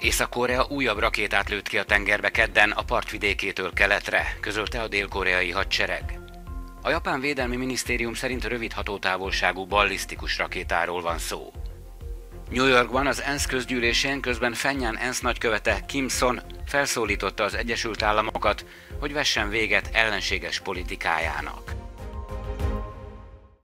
Észak-Korea újabb rakétát lőtt ki a tengerbe kedden a partvidékétől keletre, közölte a dél-koreai hadsereg. A japán védelmi minisztérium szerint rövid hatótávolságú ballisztikus rakétáról van szó. New Yorkban az ENSZ közgyűlésén közben Fenyán ENSZ nagykövete Kim Son felszólította az Egyesült Államokat, hogy vessen véget ellenséges politikájának.